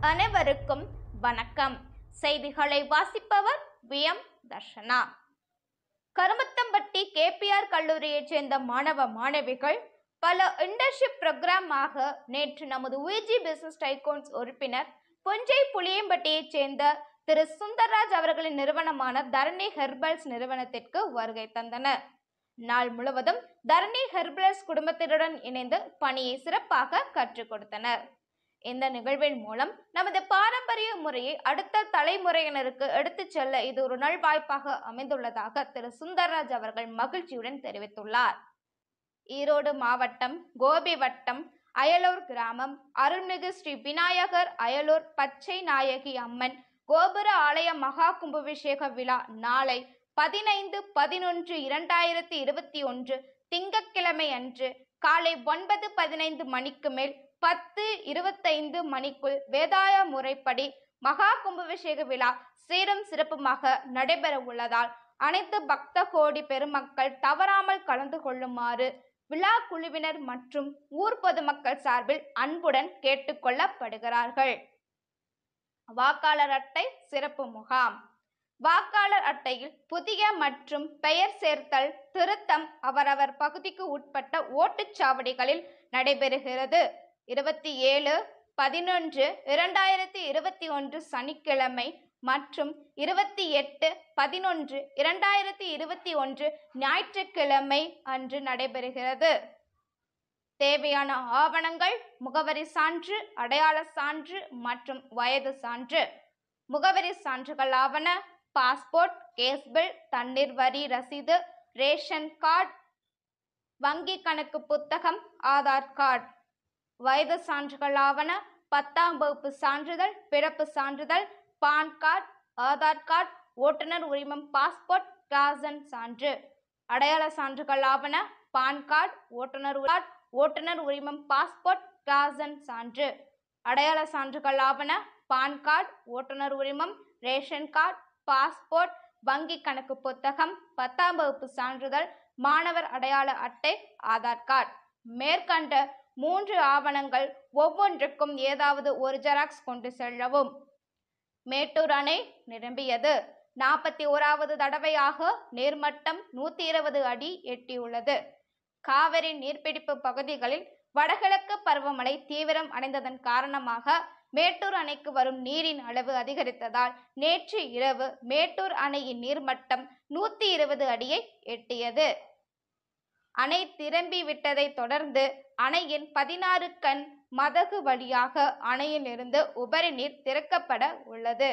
அனைவருக்கும் வணக்கம். செய்திகளை வாசிப்பவர் விஎம் தர்ஷனா. கருமத்தம்பட்டி கேபிஆர் கல்லூரியைச் சேர்ந்த மாணவ மாணவிகள் பல இன்டர்ஷிப் புரோகிராமாக நேற்று நமது உயர்ஜி பிசினஸ் டைகோன்ஸ் உறுப்பினர் புஞ்சை புளியம்பட்டியைச் சேர்ந்த திரு. சுந்தர்ராஜ் அவர்களின் நிறுவனமான தரணி ஹெர்பல்ஸ் நிறுவனத்திற்கு வருகை தந்தனர். நாள் முழுவதும் தரணி ஹெர்பலர்ஸ் குடும்பத்தினருடன் இணைந்து பணியை சிறப்பாக கற்றுக் கொடுத்தனர். இந்த நிகழ்வின் மூலம் நமது பாரம்பரிய முறையை அடுத்த தலைமுறையினருக்கு எடுத்துச் செல்ல இது ஒரு நல்வாய்ப்பாக அமைந்துள்ளதாக திரு. சுந்தர்ராஜ் அவர்கள் மகிழ்ச்சியுடன் தெரிவித்துள்ளார். ஈரோடு மாவட்டம் கோபி வட்டம் அயலூர் கிராமம் அருள்மிகு ஸ்ரீ விநாயகர் அயலூர் பச்சை நாயகி அம்மன் கோபுர ஆலய மகா கும்பாபிஷேக விழா நாளை பதினைந்து பதினொன்று இரண்டாயிரத்தி இருபத்தி ஒன்று திங்கட்கிழமை அன்று காலை ஒன்பது பதினைந்து மணிக்கு மேல் பத்து இருபத்தைந்து மணிக்குள் வேதாய முறைப்படி மகா கும்பாபிஷேக விழா சீரும் சிறப்புமாக நடைபெற உள்ளதால் அனைத்து பக்த கோடி பெருமக்கள் தவறாமல் கலந்து கொள்ளுமாறு விழா குழுவினர் மற்றும் ஊர் பொதுமக்கள் சார்பில் அன்புடன் கேட்டுக்கொள்ளப்படுகிறார்கள் வாக்காளர் அட்டை சிறப்பு முகாம். வாக்காளர் அட்டையில் புதிய மற்றும் பெயர் சேர்த்தல் திருத்தம் அவரவர் பகுதிக்கு உட்பட்ட ஓட்டுச்சாவடிகளில் நடைபெறுகிறது. இருபத்தி ஏழு பதினொன்று இரண்டாயிரத்தி இருபத்தி ஒன்று சனிக்கிழமை மற்றும் இருபத்தி எட்டு பதினொன்று இரண்டாயிரத்தி இருபத்தி ஒன்று ஞாயிற்றுக்கிழமை அன்று நடைபெறுகிறது. தேவையான ஆவணங்கள் முகவரி சான்று அடையாள சான்று மற்றும் வயது சான்று. முகவரி சான்றுகள் ஆவண பாஸ்போர்ட் கேஸ் பில் தண்ணீர் வரி ரசீது ரேஷன் கார்டு வங்கி கணக்கு புத்தகம் ஆதார் கார்டு. வயது சான்றுகள் ஆவண பத்தாம் வகுப்பு சான்றிதழ் பிறப்பு சான்றிதழ் பான் கார்டு ஆதார் கார்டு ஓட்டுநர் உரிமம் பாஸ்போர்ட் காசன் சான்று. அடையாள சான்றுகள் ஆவண பான் கார்டு ஓட்டுநர் கார்டு ஓட்டுநர் உரிமம் பாஸ்போர்ட் காசன் சான்று. அடையாள சான்றுகள் ஆவண பான் கார்டு ஓட்டுநர் உரிமம் ரேஷன் கார்டு பாஸ்போர்ட் வங்கி கணக்கு புத்தகம் பத்தாம் வகுப்பு சான்றிதழ் மாணவர் அடையாள அட்டை ஆதார் கார்டு. மேற்கண்ட மூன்று ஆவணங்கள் ஒவ்வொன்றுக்கும் ஏதாவது ஒரு ஜெராக்ஸ் கொண்டு செல்லவும். மேட்டூர் அணை நிரம்பியது. நாற்பத்தி ஓராவது தடவையாக நீர்மட்டம் நூத்தி இருபது அடி எட்டியுள்ளது. காவிரி நீர்பிடிப்பு பகுதிகளில் வடகிழக்கு பருவமழை தீவிரம் அடைந்ததன் காரணமாக மேட்டூர் அணைக்கு வரும் நீரின் அளவு அதிகரித்ததால் நேற்று இரவு மேட்டூர் அணையின் நீர்மட்டம் நூத்தி இருபது அடியை எட்டியது. அணை திரும்பி விட்டதை தொடர்ந்து அணையின் பதினாறு கண் மதகு வழியாக அணையிலிருந்து உபரி நீர் திறக்கப்பட உள்ளது.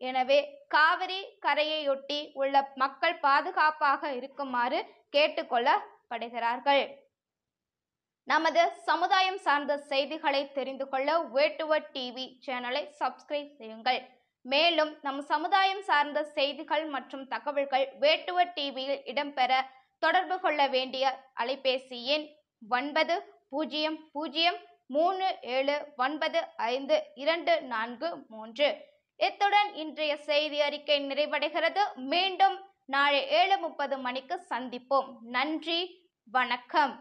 எனவே காவிரி கரையையொட்டி உள்ள மக்கள் பாதுகாப்பாக இருக்குமாறு கேட்டுக்கொள்ளப்படுகிறார்கள். நமது சமுதாயம் சார்ந்த செய்திகளை தெரிந்து கொள்ள வேட்டுவர் டிவி சேனலை சப்ஸ்கிரைப் செய்யுங்கள். மேலும் நம் சமுதாயம் சார்ந்த செய்திகள் மற்றும் தகவல்கள் வேட்டுவர் டிவியில் இடம்பெற தொடர்பு கொள்ள வேண்டிய அலைபேசி எண் ஒன்பது பூஜ்ஜியம் பூஜ்ஜியம் மூணு ஏழு ஒன்பது ஐந்து இரண்டு நான்கு மூன்று. இத்துடன் இன்றைய செய்தி அறிக்கை நிறைவடைகிறது. மீண்டும் நாளை ஏழு முப்பது மணிக்கு சந்திப்போம். நன்றி வணக்கம்.